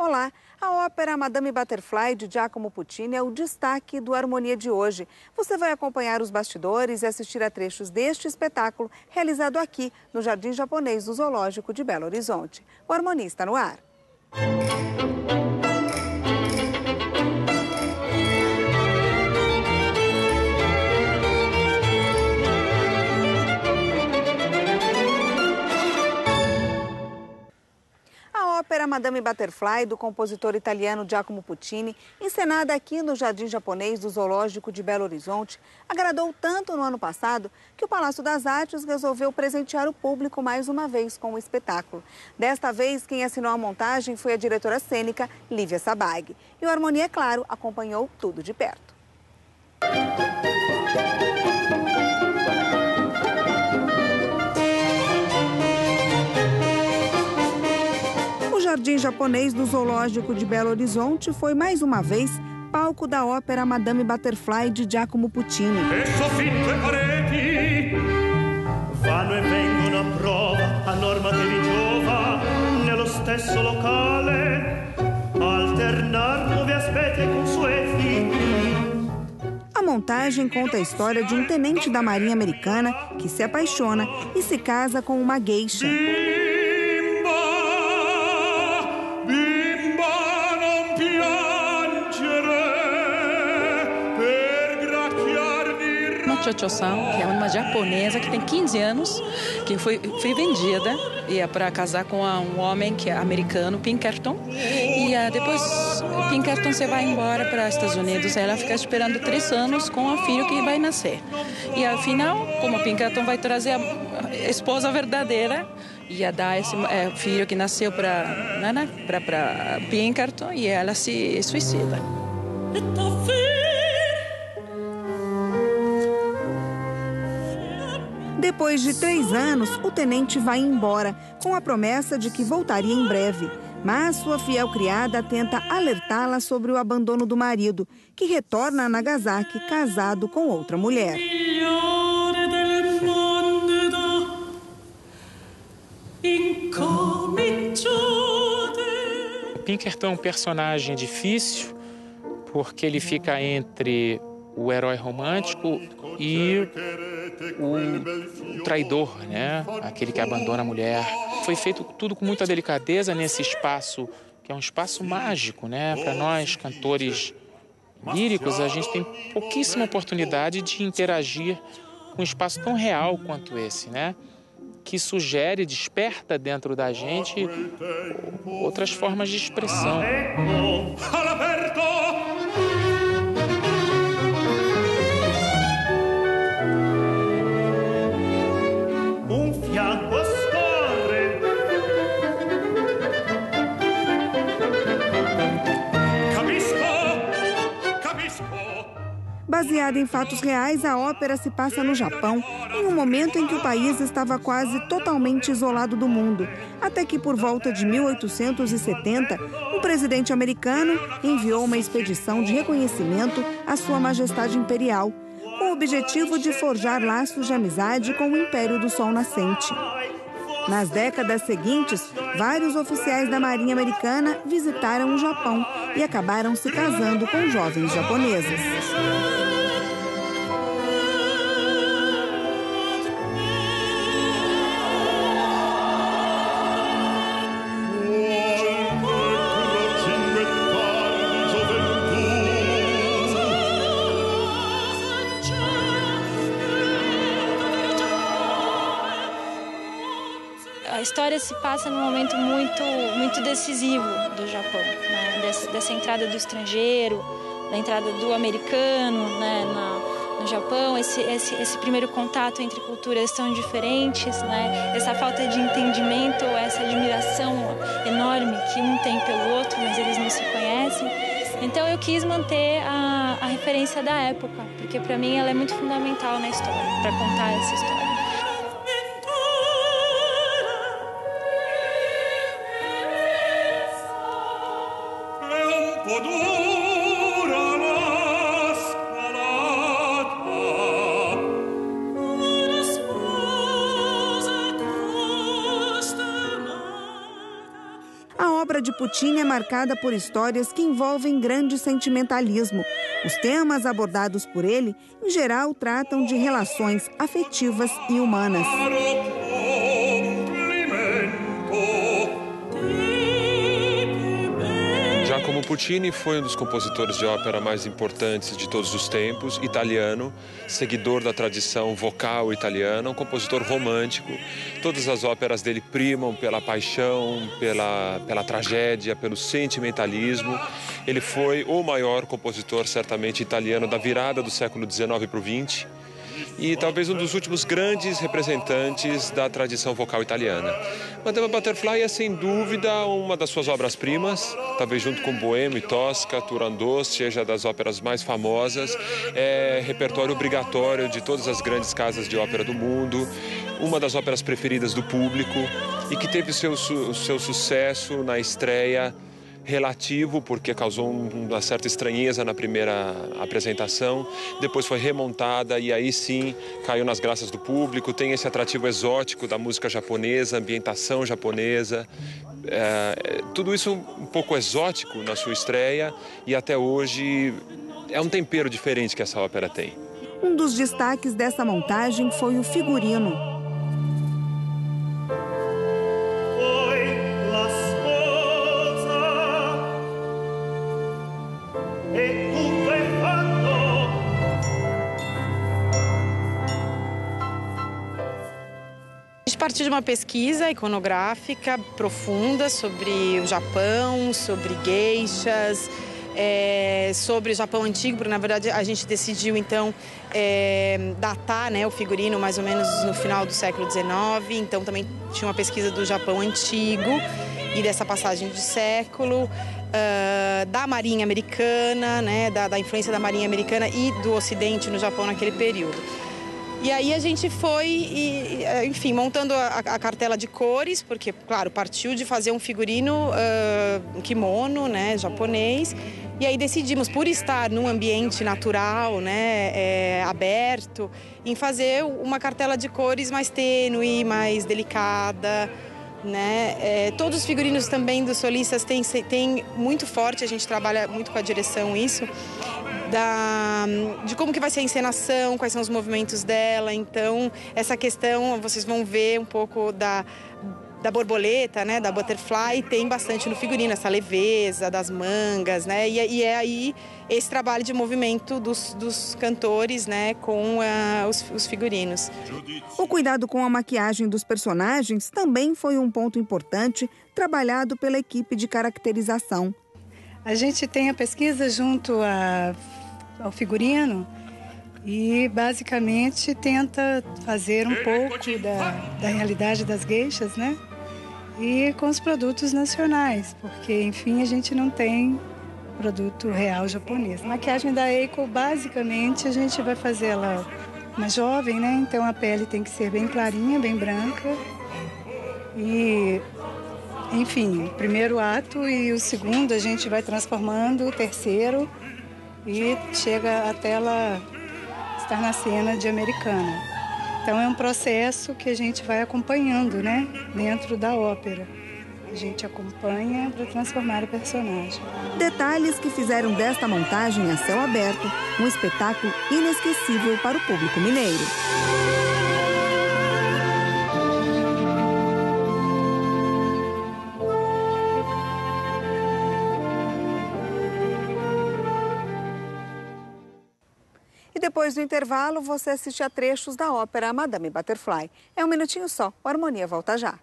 Olá, a ópera Madame Butterfly de Giacomo Puccini é o destaque do Harmonia de hoje. Você vai acompanhar os bastidores e assistir a trechos deste espetáculo realizado aqui no Jardim Japonês do Zoológico de Belo Horizonte. O Harmonia está no ar. ópera Madame Butterfly, do compositor italiano Giacomo Puccini, encenada aqui no Jardim Japonês do Zoológico de Belo Horizonte, agradou tanto no ano passado que o Palácio das Artes resolveu presentear o público mais uma vez com o espetáculo. Desta vez, quem assinou a montagem foi a diretora cênica Lívia Sabag. E o Harmonia, é claro, acompanhou tudo de perto. Japonês do Zoológico de Belo Horizonte foi mais uma vez palco da ópera Madame Butterfly de Giacomo Puccini. A montagem conta a história de um tenente da Marinha Americana que se apaixona e se casa com uma geisha. Cho-Cho-san, que é uma japonesa que tem 15 anos, que foi, foi vendida e é para casar com um homem que é americano, Pinkerton. E uh, depois Pinkerton você vai embora para os Estados Unidos. Ela fica esperando três anos com a filha que vai nascer. E afinal, como Pinkerton vai trazer a esposa verdadeira, ia dar esse é, filho que nasceu para né, né para Pinkerton e ela se suicida. Depois de três anos, o tenente vai embora, com a promessa de que voltaria em breve. Mas sua fiel criada tenta alertá-la sobre o abandono do marido, que retorna a Nagasaki casado com outra mulher. Pinkerton é um personagem difícil porque ele fica entre o herói romântico e o, traidor, né? Aquele que abandona a mulher. Foi feito tudo com muita delicadeza nesse espaço que é um espaço mágico, né? Para nós cantores líricos, a gente tem pouquíssima oportunidade de interagir com um espaço tão real quanto esse, né? Que sugere, desperta dentro da gente outras formas de expressão. Baseada em fatos reais, a ópera se passa no Japão, em um momento em que o país estava quase totalmente isolado do mundo, até que por volta de 1870, um presidente americano enviou uma expedição de reconhecimento à Sua Majestade Imperial, com o objetivo de forjar laços de amizade com o Império do Sol Nascente. Nas décadas seguintes, vários oficiais da Marinha Americana visitaram o Japão e acabaram se casando com jovens japonesas. A história se passa num momento muito, muito decisivo do Japão, né? Dessa, dessa, entrada do estrangeiro, da entrada do americano né? Na, no Japão, esse, esse, esse, primeiro contato entre culturas tão diferentes, né? essa falta de entendimento, essa admiração enorme que um tem pelo outro, mas eles não se conhecem. Então eu quis manter a, a referência da época, porque para mim ela é muito fundamental na história, para contar essa história. obra de Putin é marcada por histórias que envolvem grande sentimentalismo. Os temas abordados por ele, em geral, tratam de relações afetivas e humanas. Puccini foi um dos compositores de ópera mais importantes de todos os tempos, italiano, seguidor da tradição vocal italiana, um compositor romântico. Todas as óperas dele primam pela paixão, pela, pela tragédia, pelo sentimentalismo. Ele foi o maior compositor, certamente, italiano da virada do século XIX para o XX e talvez um dos últimos grandes representantes da tradição vocal italiana. Madame Butterfly é sem dúvida uma das suas obras-primas, talvez junto com Boêmio e Tosca, Turandot, seja das óperas mais famosas, é repertório obrigatório de todas as grandes casas de ópera do mundo, uma das óperas preferidas do público e que teve seu, seu sucesso na estreia relativo, porque causou uma certa estranheza na primeira apresentação. Depois foi remontada e aí sim caiu nas graças do público. Tem esse atrativo exótico da música japonesa, ambientação japonesa. É, tudo isso um pouco exótico na sua estreia e até hoje é um tempero diferente que essa ópera tem. Um dos destaques dessa montagem foi o figurino. Partir de uma pesquisa iconográfica profunda sobre o Japão, sobre geishas, é, sobre o Japão antigo, porque na verdade a gente decidiu então é, datar né, o figurino mais ou menos no final do século XIX, então também tinha uma pesquisa do Japão antigo e dessa passagem de século, uh, da Marinha Americana, né, da, da influência da Marinha Americana e do Ocidente no Japão naquele período. E aí a gente foi, e, enfim, montando a, a, cartela de cores, porque, claro, partiu de fazer um figurino, uh, kimono, né, japonês. E aí decidimos, por estar num ambiente natural, né, é, aberto, em fazer uma cartela de cores mais tênue, mais delicada, né? É, todos os figurinos também dos solistas têm, têm muito forte, a gente trabalha muito com a direção isso, da, de como que vai ser a encenação, quais são os movimentos dela. Então, essa questão, vocês vão ver um pouco da, da borboleta, né, da butterfly, tem bastante no figurino, essa leveza das mangas, né, e, e é aí esse trabalho de movimento dos, dos cantores, né, com uh, os, os figurinos. O cuidado com a maquiagem dos personagens também foi um ponto importante, trabalhado pela equipe de caracterização. A gente tem a pesquisa junto a ao figurino e basicamente tenta fazer um pouco da, da realidade das geixas, né? E com os produtos nacionais, porque enfim a gente não tem produto real japonês. A maquiagem da Eiko, basicamente, a gente vai fazer ela mais jovem, né? Então a pele tem que ser bem clarinha, bem branca. E, enfim, o primeiro ato e o segundo a gente vai transformando, o terceiro e chega até ela estar na cena de americana. Então é um processo que a gente vai acompanhando, né, dentro da ópera. A gente acompanha para transformar o personagem. Detalhes que fizeram desta montagem a céu aberto um espetáculo inesquecível para o público mineiro. Depois do intervalo, você assiste a trechos da ópera Madame Butterfly. É um minutinho só, o Harmonia volta já.